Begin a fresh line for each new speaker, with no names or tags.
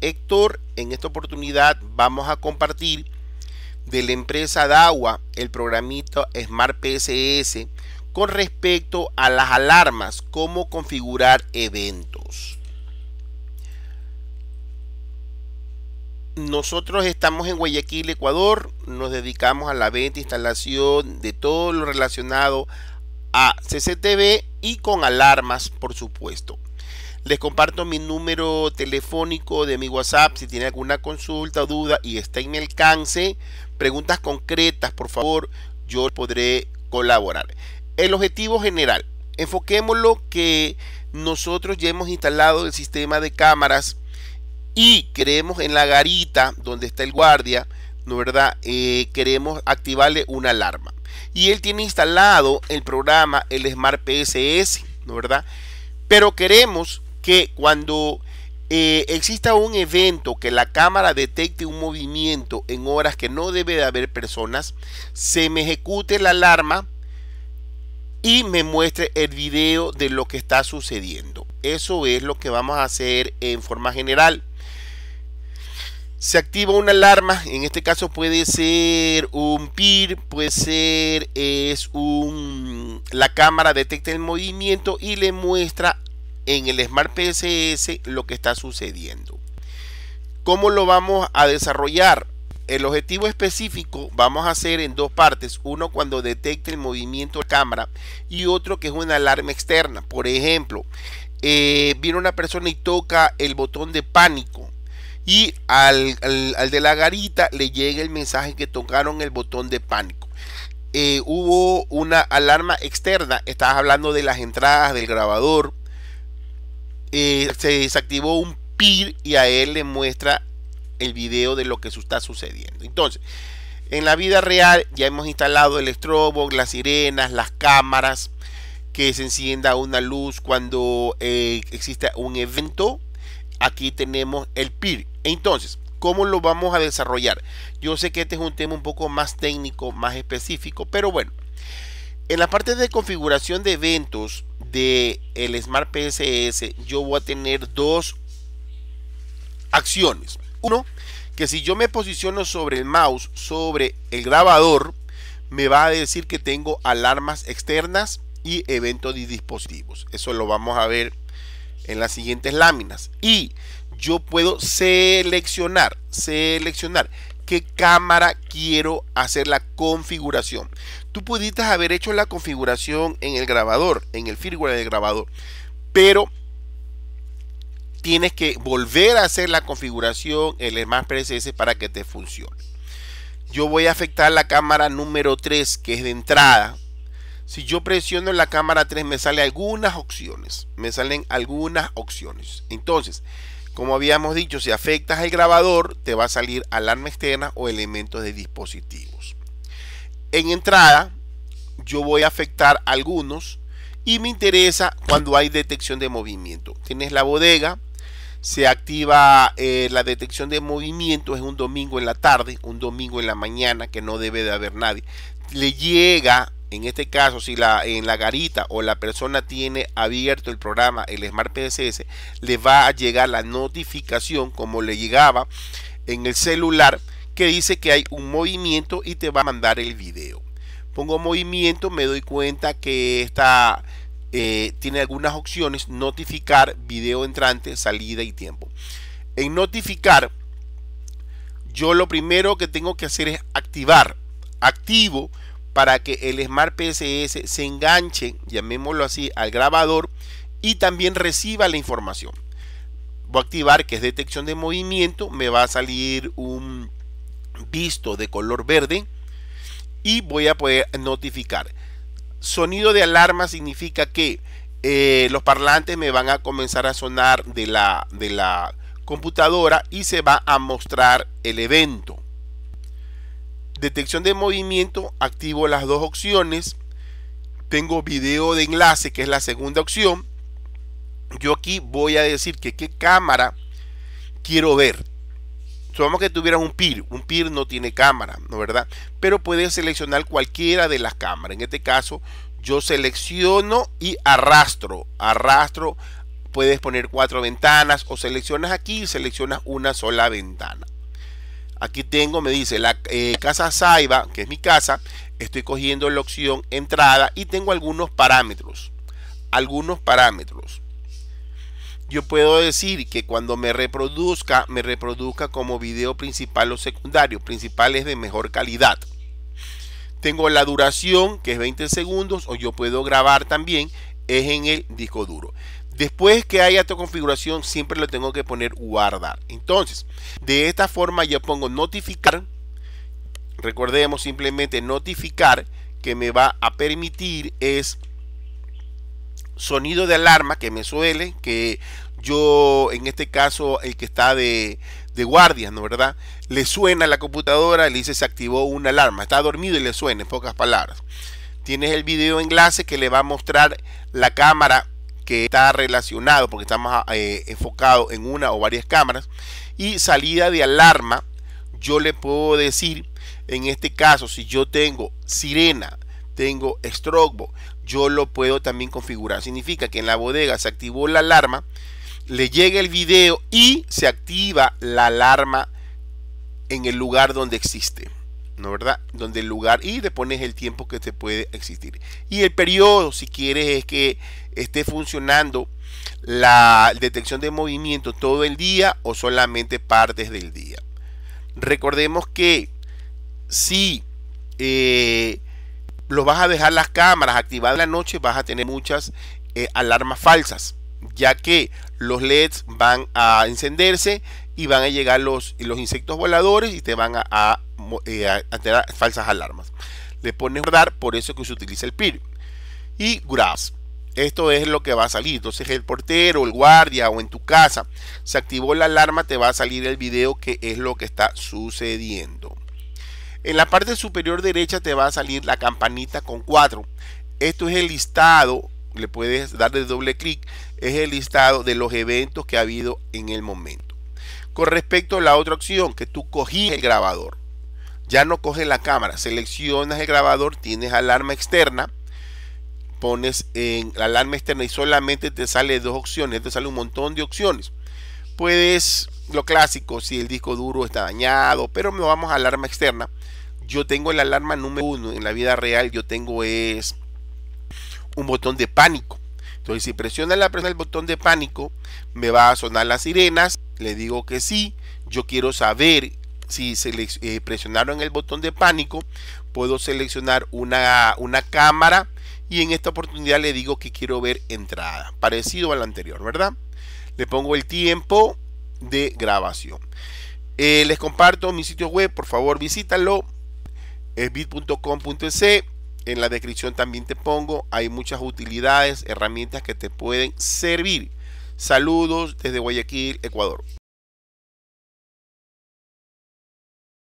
Héctor. En esta oportunidad vamos a compartir de la empresa DAWA el programito Smart PSS con respecto a las alarmas, cómo configurar eventos. Nosotros estamos en Guayaquil, Ecuador, nos dedicamos a la venta instalación de todo lo relacionado a CCTV y con alarmas, por supuesto. Les comparto mi número telefónico de mi WhatsApp si tiene alguna consulta duda y está en mi alcance. Preguntas concretas, por favor, yo podré colaborar. El objetivo general, enfoquémoslo que nosotros ya hemos instalado el sistema de cámaras y queremos en la garita donde está el guardia, ¿no verdad? Eh, queremos activarle una alarma. Y él tiene instalado el programa, el Smart PSS, ¿no verdad? Pero queremos que cuando eh, exista un evento que la cámara detecte un movimiento en horas que no debe de haber personas, se me ejecute la alarma y me muestre el video de lo que está sucediendo. Eso es lo que vamos a hacer en forma general. Se activa una alarma, en este caso puede ser un PIR, puede ser es un la cámara detecta el movimiento y le muestra en el Smart PSS lo que está sucediendo. ¿Cómo lo vamos a desarrollar? El objetivo específico vamos a hacer en dos partes. Uno cuando detecte el movimiento de cámara y otro que es una alarma externa. Por ejemplo, eh, viene una persona y toca el botón de pánico y al, de la garita le llega el mensaje que tocaron el botón de pánico. Eh, hubo una alarma externa, estabas hablando de las entradas del grabador. Eh, se desactivó un PIR y a él le muestra el video de lo que está sucediendo. Entonces, en la vida real ya hemos instalado el strobo, las sirenas, las cámaras, que se encienda una luz cuando eh, existe un evento. Aquí tenemos el PIR. Entonces, ¿cómo lo vamos a desarrollar? Yo sé que este es un tema un poco más técnico, más específico, pero bueno. En la parte de configuración de eventos de el Smart PSS, yo voy a tener dos acciones. Uno, que si yo me posiciono sobre el mouse, sobre el grabador, me va a decir que tengo alarmas externas y eventos de dispositivos. Eso lo vamos a ver en las siguientes láminas. Y yo puedo seleccionar, seleccionar qué cámara quiero hacer la configuración. Tú pudiste haber hecho la configuración en el grabador, en el firmware del grabador, pero tienes que volver a hacer la configuración en el Smart PSS para que te funcione. Yo voy a afectar la cámara número 3 que es de entrada. Si yo presiono la cámara 3 me salen algunas opciones. Me salen algunas opciones. Entonces, como habíamos dicho, si afectas al grabador te va a salir alarma externa o elementos de dispositivos. En entrada yo voy a afectar algunos y me interesa cuando hay detección de movimiento. Tienes la bodega, se activa eh, la detección de movimiento, es un domingo en la tarde, un domingo en la mañana, que no debe de haber nadie. Le llega, en este caso, si la, en la garita o la persona tiene abierto el programa, el Smart PSS, le va a llegar la notificación, como le llegaba en el celular, que dice que hay un movimiento y te va a mandar el video. Pongo movimiento, me doy cuenta que está eh, tiene algunas opciones, notificar, video entrante, salida y tiempo. En notificar, yo lo primero que tengo que hacer es activar, activo para que el Smart PSS se enganche, llamémoslo así, al grabador y también reciba la información. Voy a activar que es detección de movimiento, me va a salir un visto de color verde y voy a poder notificar sonido de alarma significa que eh, los parlantes me van a comenzar a sonar de la, de la computadora y se va a mostrar el evento. Detección de movimiento, activo las dos opciones. Tengo video de enlace, que es la segunda opción. Yo aquí voy a decir que qué cámara quiero ver. Supongamos que tuviera un PIR. Un PIR no tiene cámara, ¿no verdad? Pero puedes seleccionar cualquiera de las cámaras. En este caso, yo selecciono y arrastro. Arrastro puedes poner cuatro ventanas o seleccionas aquí y seleccionas una sola ventana. Aquí tengo, me dice la eh, casa Saiba, que es mi casa. Estoy cogiendo la opción entrada y tengo algunos parámetros. Algunos parámetros. Yo puedo decir que cuando me reproduzca, me reproduzca como video principal o secundario. Principal es de mejor calidad. Tengo la duración, que es 20 segundos, o yo puedo grabar también, es en el disco duro. Después que haya tu configuración, siempre lo tengo que poner guardar. Entonces, de esta forma yo pongo notificar. Recordemos simplemente notificar que me va a permitir es sonido de alarma que me suele, que yo en este caso el que está de, de guardia, ¿no verdad? Le suena a la computadora, le dice se activó una alarma, está dormido y le suena en pocas palabras. Tienes el video enlace que le va a mostrar la cámara que está relacionado porque estamos eh, enfocado en una o varias cámaras. Y salida de alarma yo le puedo decir en este caso si yo tengo sirena tengo strobo yo lo puedo también configurar. Significa que en la bodega se activó la alarma le llega el video y se activa la alarma en el lugar donde existe ¿no verdad? Donde el lugar y le pones el tiempo que te puede existir. Y el periodo, si quieres, es que esté funcionando la detección de movimiento todo el día o solamente partes del día. Recordemos que si eh, lo vas a dejar las cámaras activadas la noche, vas a tener muchas eh, alarmas falsas, ya que los LEDs van a encenderse y van a llegar los, los insectos voladores y te van a, a, eh, tener falsas alarmas. Le pones guardar, por eso que se utiliza el PIR. Y grabas. Esto es lo que va a salir. Entonces el portero, el guardia o en tu casa se activó la alarma, te va a salir el video que es lo que está sucediendo. En la parte superior derecha te va a salir la campanita con 4. Esto es el listado, le puedes darle doble clic, es el listado de los eventos que ha habido en el momento. Con respecto a la otra opción, que tú cogí el grabador, ya no coges la cámara, seleccionas el grabador, tienes alarma externa, pones en la alarma externa y solamente te sale dos opciones, te sale un montón de opciones. Puedes, lo clásico, si el disco duro está dañado, pero me vamos a alarma externa. Yo tengo la alarma número uno en la vida real, yo tengo es un botón de pánico. Entonces, si presiona la presión el botón de pánico, me va a sonar las sirenas. Le digo que sí. Yo quiero saber si se eh, presionaron el botón de pánico. Puedo seleccionar una, una cámara y en esta oportunidad le digo que quiero ver entrada, parecido al anterior, ¿verdad? Le pongo el tiempo de grabación. Eh, les comparto mi sitio web, por favor visítalo, es. En la descripción también te pongo, hay muchas utilidades, herramientas que te pueden servir. Saludos desde Guayaquil, Ecuador.